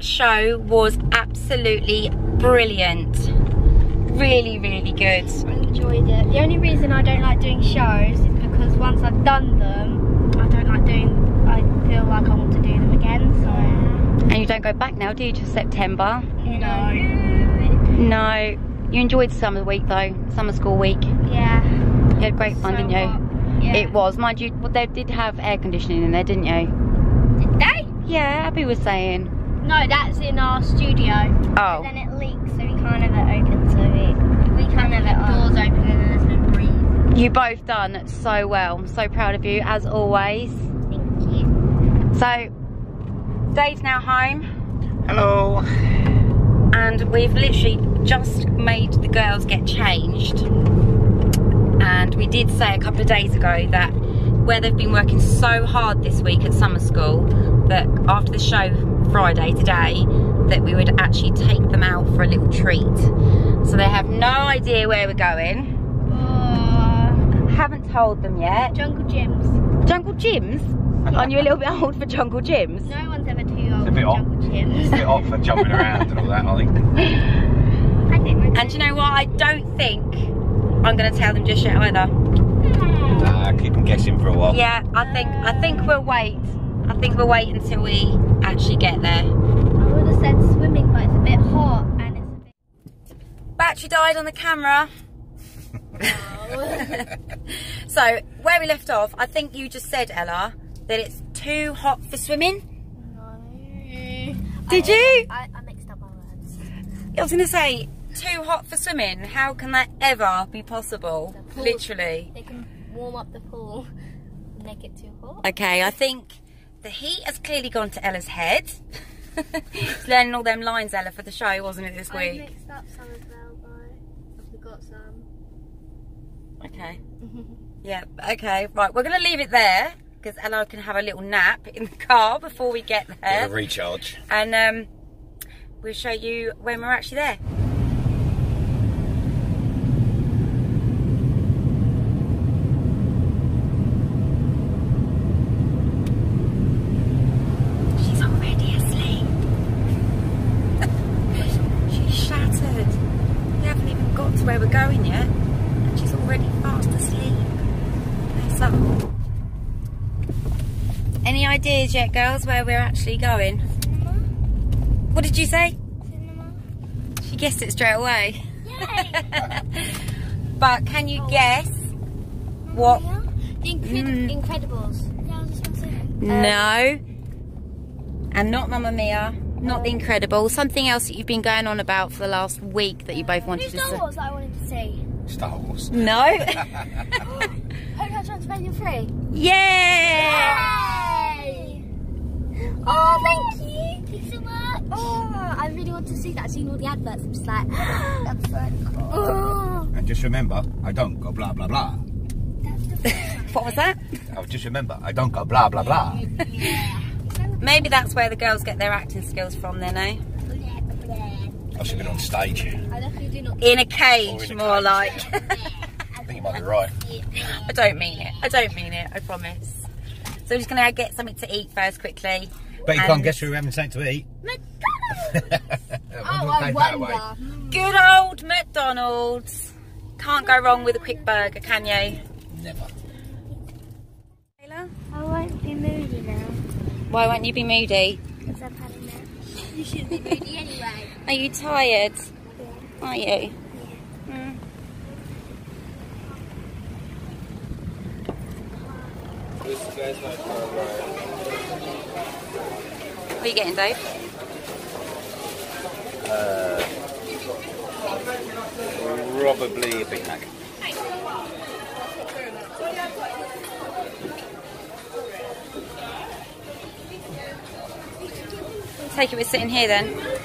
show was absolutely brilliant. Really, really good. I enjoyed it. The only reason I don't like doing shows is because once I've done them, I don't like doing. I feel like I want to do them again. So And you don't go back now, do you, to September? no. No. You enjoyed summer week though, summer school week. Yeah. You had great fun, So didn't you? hot. Yeah. It was. Mind you, well, they did have air conditioning in there, didn't you? Did they? Yeah, Abby was saying. No, that's in our studio. Oh. Then it leaks, so we can't have it open. So we we can't have it doors open and there's no breeze. You both done so well. I'm so proud of you, as always. Thank you. So, Dave's now home. Hello. and we've literally just made the girls get changed and we did say a couple of days ago that where they've been working so hard this week at summer school that after the show Friday today that we would actually take them out for a little treat so they have no idea where we're going Uh, haven't told them yet jungle gyms. jungle gyms aren't you a little bit old for jungle gyms No one's ever too old a bit for hot. jungle gyms. It's a bit off for jumping around and all that, I think. I think we're and do you know what I don't think I'm gonna tell them just yet either Nah, keep them guessing for a while. Yeah, I think I think we'll wait. I think we'll wait until we actually get there. I would have said swimming, but it's a bit hot and it's a bit. Battery died on the camera. so where we left off, I think you just said Ella that it's too hot for swimming. No. Did you? I, I mixed up my words. I was gonna say too hot for swimming. How can that ever be possible? Pool. Literally. They can warm up the pool, make it too hot. Okay, I think the heat has clearly gone to Ella's head. It's learning all them lines, Ella, for the show, wasn't it, this week? I week? mixed up some as well, though. I forgot some. Okay. Yeah, okay, right. We're going to leave it there because Ella can have a little nap in the car before we get Bit there. of recharge. And um, we'll show you when we're actually there. She's already asleep. she's shattered. We haven't even got to where we're going yet. And she's already fast asleep. Bless her. Any ideas yet, girls, where we're actually going? Cinema? What did you say? Cinema? She guessed it straight away. Yay! But can you guess what? Yeah? The Incred- Mm. Incredibles. Yeah, I was just going to say that. No. And not Mamma Mia. Not The Incredible. Something else that you've been going on about for the last week that you both wanted New to Star say. Wars that I wanted to see. Star Wars. No. Hotel Transylvania 3. yeah. Yay! Oh, thank you! Thank you so much! Oh, I really want to see that. I've seen all the adverts. I'm just like, that's so cool. Oh, And just remember, I don't go blah blah blah. What was that? Oh, just remember, I don't go blah blah blah. Maybe that's where the girls get their acting skills from then, eh? I should have been on stage. I definitely do not. In a cage, in a more cage. like. I think you might be right. I don't mean it. I don't mean it. I promise. So we're just gonna get something to eat first, quickly. But you And- can't guess who we're having something to eat. McDonald's! oh, I wonder. Good old McDonald's. Can't go wrong with a quick burger, can you? Never. Taylor? I won't be moody now Why won't you be moody? because I've had a nap. You should be moody anyway. Are you tired? Are you? Mm. What are you getting, Dave? Uh, probably a Big Mac. Take it we're sitting here then.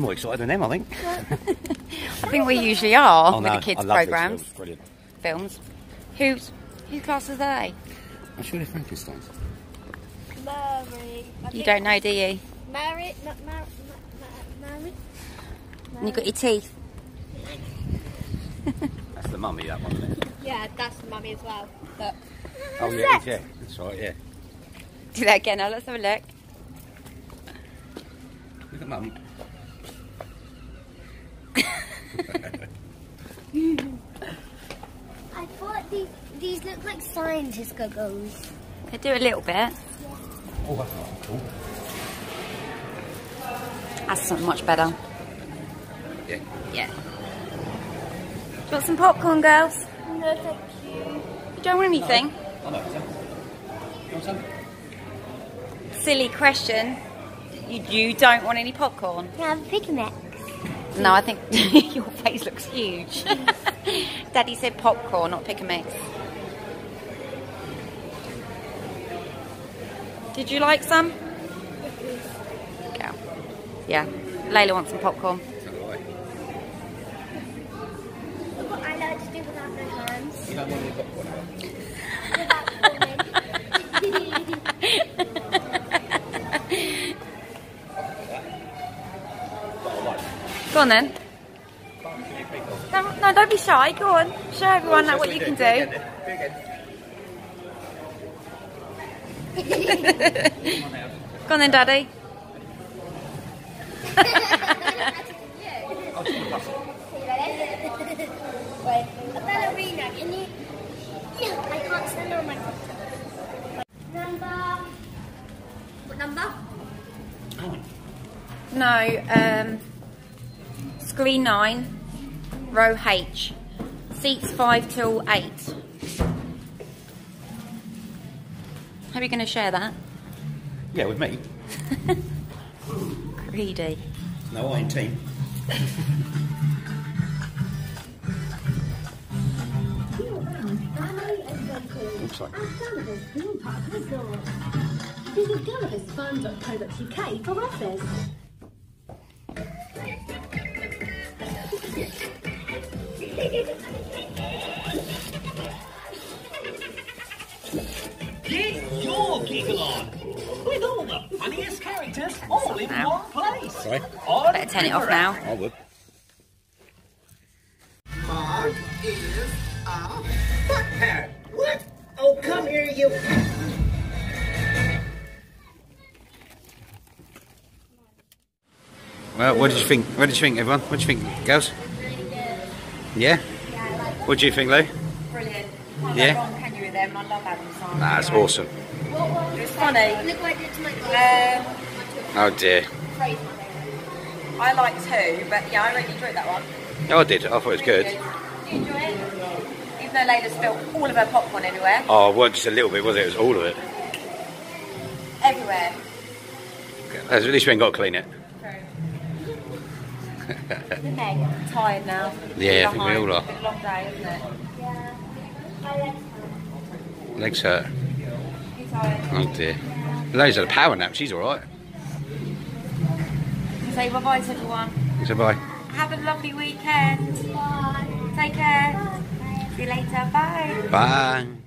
More excited than them, I think. I think we usually are Oh, with no, the kids' I love programs, films, Brilliant. films. Who's whose classes are they? I'm sure they're Frankenstein's. Mary. You don't know, do you? Mary. Ma- Ma- Ma- Ma- Mary. And you got your teeth. That's the mummy, that one, isn't it? Yeah, that's the mummy as well. But Oh, yeah, it is, yeah. That's right, yeah. Do that again. Now let's have a look. Look at mum. I thought these these look like scientist goggles. They do a little bit. Oh, that's not cool. That's something much better. Yeah. Yeah. Do you want some popcorn, girls? No, thank you. You don't want anything? I know, some. You want some? Silly question. You, you don't want any popcorn? Can I have a picnic? No, I think your face looks huge. Daddy said popcorn, not pick a mix. Did you like some? Yeah. Yeah. Leyla wants some popcorn. So do I. Look what I like to do without my hands. You don't want any popcorn? Without falling. Go on then. No, no, don't be shy. Go on. Show everyone that what you can do. Go on then, Daddy. Number. What number? No, um, screen 9, row H. Seats 5 till 8. Are you going to share that? Yeah, with me. Greedy. No, I ain't team. Oops, sorry. Visit gulliversfun.co.uk for offers. Get funniest characters all in Now. one place. Sorry? On Better turn it off now. I would. Mark is a fuck parrot. What? Oh, come here, you. Well, what did you think? What did you think, everyone? What did you think, girls? Yeah? What do you think, Lou? Brilliant. Yeah? wrong, can you, with them? I love Adam Sandler. Nah, that's awesome. It was funny. Look what I did to my dog. Um, Oh dear. Praise my favourite. I like two, but yeah, I really enjoyed that one. Oh, I did. I thought it was good. Did you enjoy it? Even though Leyla spilled all of her popcorn everywhere. Oh, it wasn't just a little bit, was it? It was all of it. Everywhere. At least we ain't got to clean it. I'm tired now. Yeah, I think we all are. It's a long day, isn't it? Yeah. Legs hurt. You tired? Oh dear. Lou's had a power nap. She's all right. Say bye bye to everyone. So bye. Have a lovely weekend. Bye. Take care. See you later. Bye. Bye.